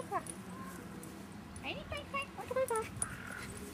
るさ。はい、はい、はい、はい、はい。